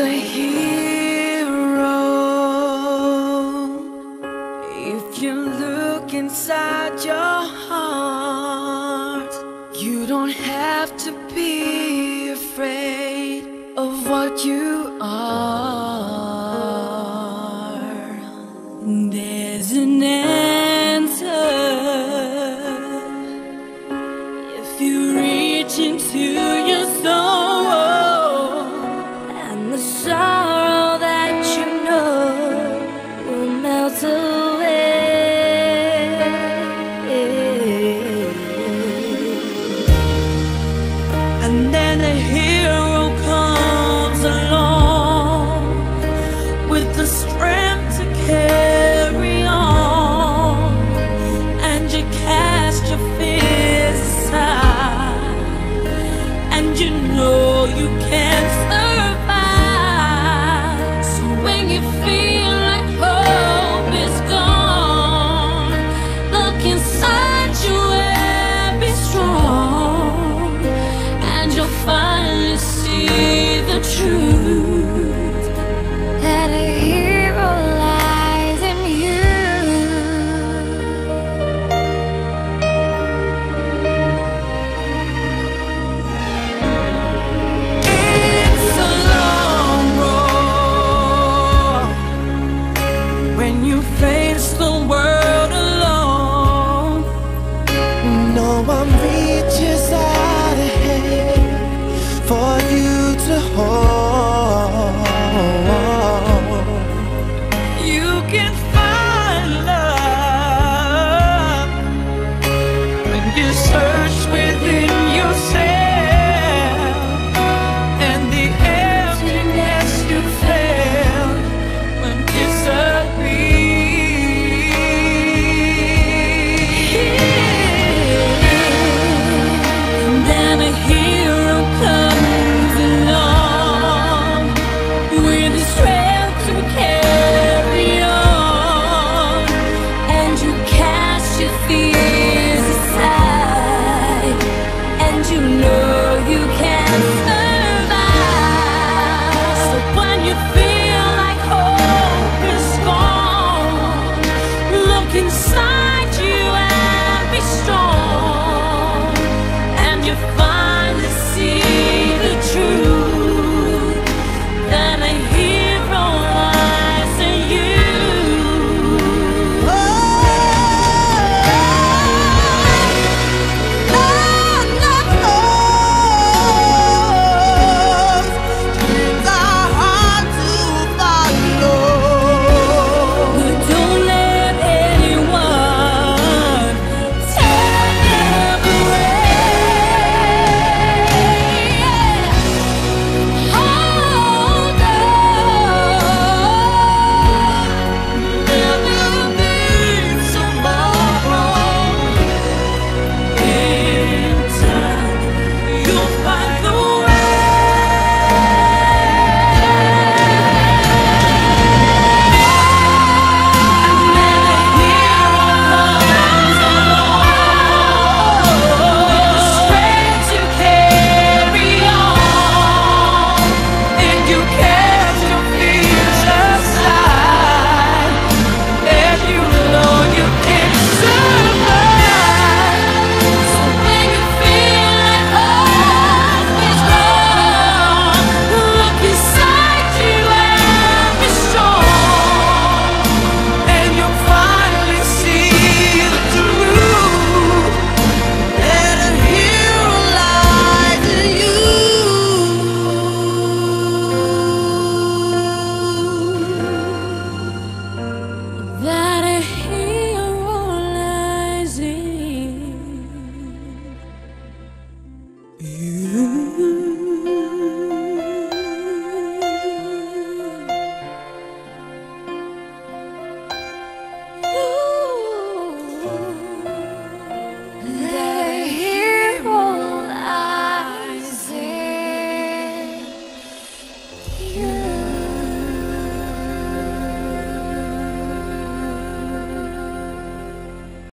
a hero if you look inside your heart. You don't have to be afraid of what you are. There's an answer And then a hero comes along with the strength to carry on, and you cast your fears aside, and you know you can that a hero lies in you. It's a long road when you face the world. you search within you've. You